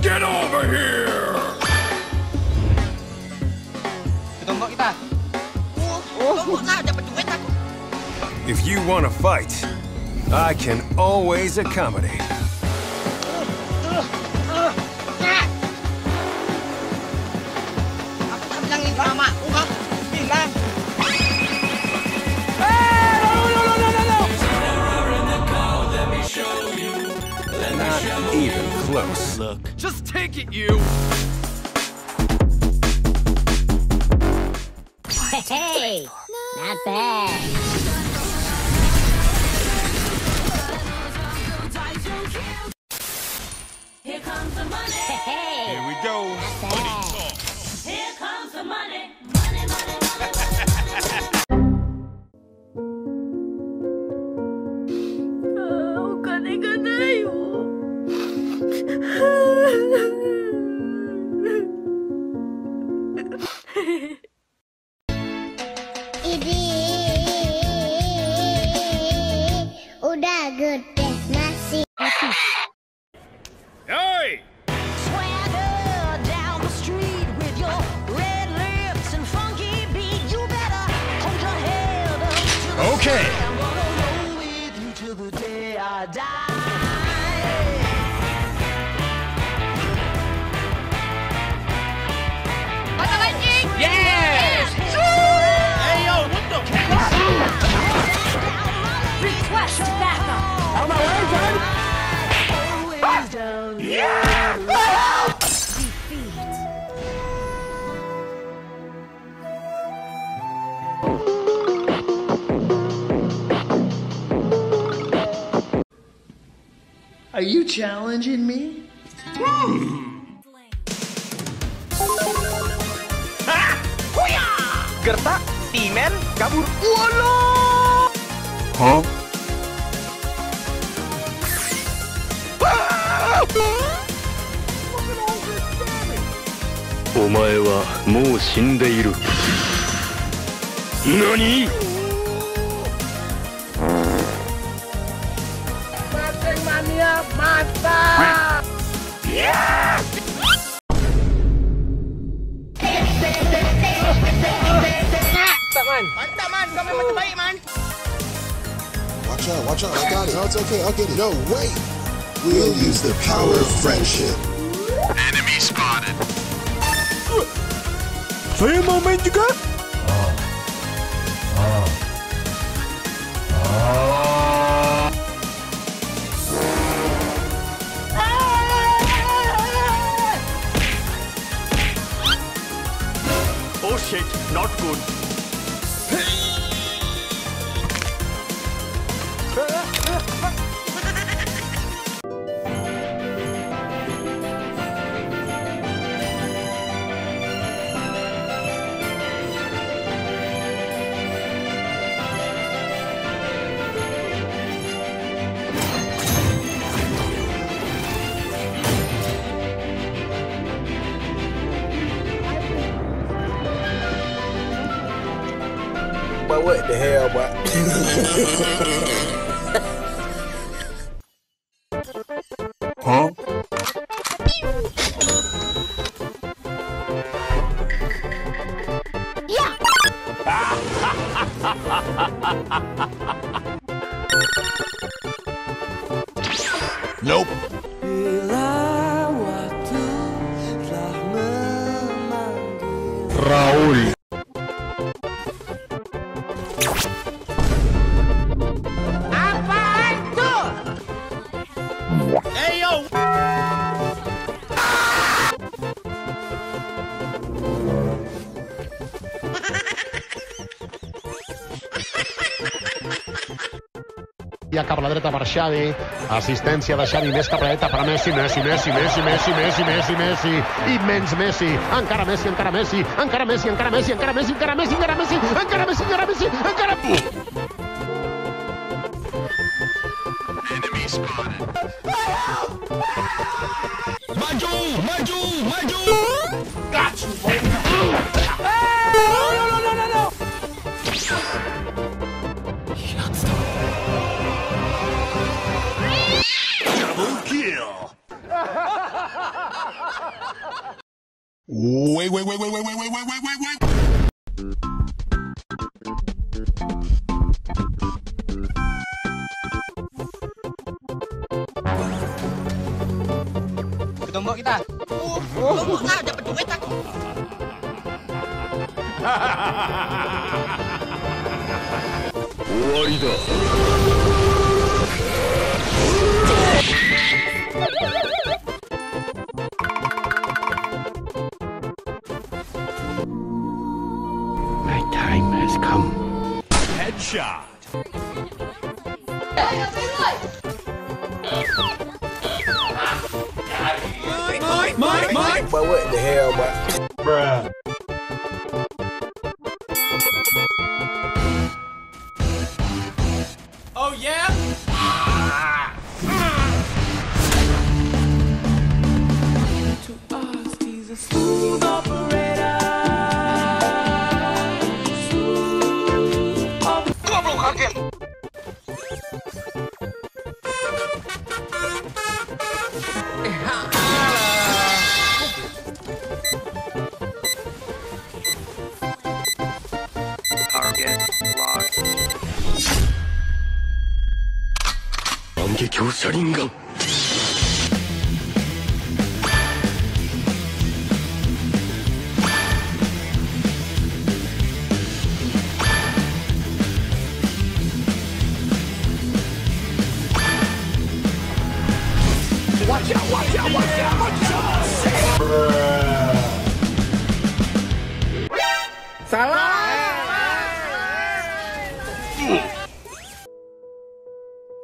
Get over here! Oh, oh. Tunggu kita. Tunggu lah, dapat duit aku. If you want to fight, I can always accommodate. Aku tak bilangin sama aku. Bilang. Even close. Just take it, you! Hey, not bad. Die. Yes! Hey, yo, what the? Request Are you challenging me? Hah? Huya! Gertak, timen, kabur. Wolo! Huh? Ah! お前はもう死んでいる何 Mantap man, kau memang terbaik man. Watch out, watch out. I got it. No, it's okay. I'll get it. No, wait. We'll use the power of friendship. Enemy spotted. Saya mau main juga. Shit, not good. But what the hell, boy? Huh? Nope. A la dreta per Xavi. Assistència de Xavi més cap a la dreta per Messi, Messi, Messi, Messi, Messi, Messi, Messi, Messi. Immens Messi. Encara Messi, encara Messi, encara Messi, encara Messi, encara Messi, encara Messi, encara Messi, encara Messi, encara Messi, encara... Maju! Maju! Maju! Double kill! Ketombok kita. Oh, ketombok kita ah, dapat duit aku. Hahaha. 終わりだ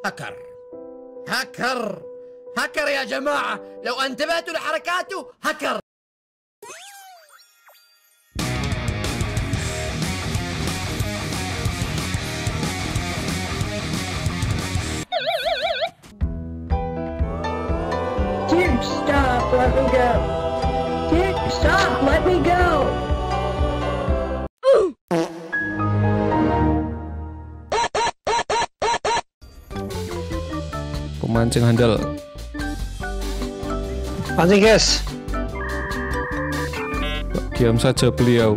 هكر هكر هكر يا جماعة لو انتبهتوا لحركاته هكر Dude, stop. Let me go. Dude, stop. Let me go. Pemancing handal. Pancing guys. Diam saja beliau.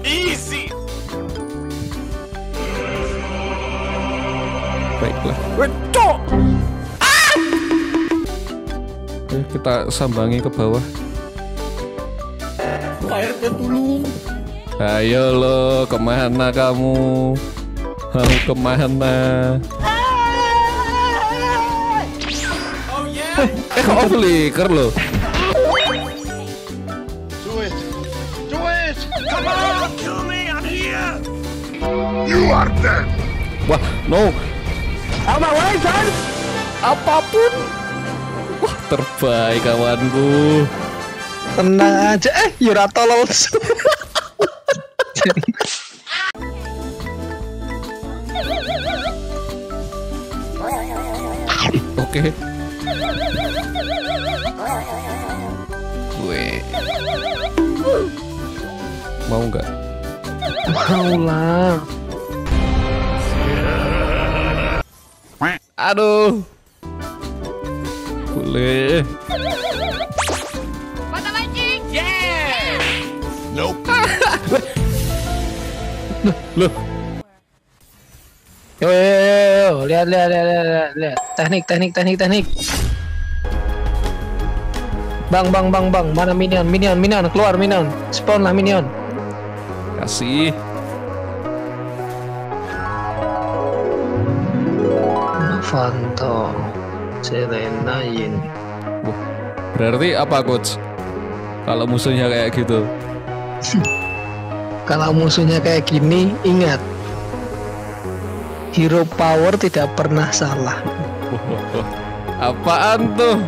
Easy. Baiklah. Wedok. Ayo kita sambangi ke bawah. RT dulu Ayo lo, ke mana kamu? Kamu ke mana? Oh yeah? Eh kok flicker lo? Do it. Do it. Come on, kill me. I'm here. You are dead. Wah, no. On my way, son. Apa pun. Wah, terbaik kawanku. Tenang aja. Eh, Yura tolol. Oke. Gue. Mau nggak? Mau lah. Aduh. Boleh. Mata mancing. Nope. Loh, Yo, yo, yo, yo, yo. Lihat, lihat, lihat, lihat, lihat, lihat. Teknik, teknik, teknik, teknik. Bang, bang, bang, bang. Mana minion, minion, minion. Keluar minion. Spawn lah minion. kasih. Fanto. Serena Yin. Berarti apa coach? Kalau musuhnya kayak gitu. Kalau musuhnya kayak gini, ingat. Hero power tidak pernah salah. Apaan tuh?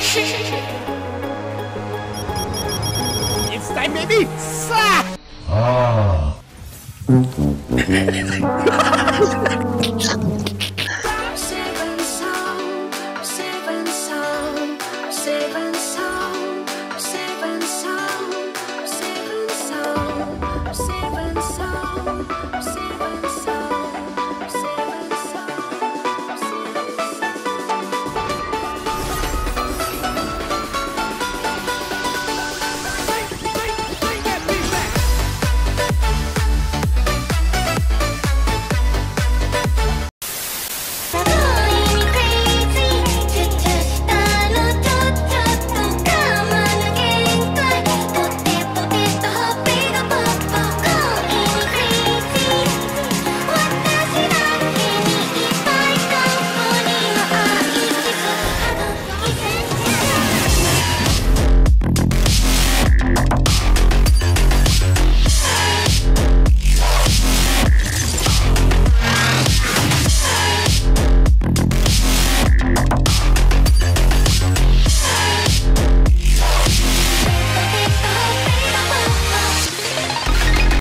It's time, baby. Sah. Thank you.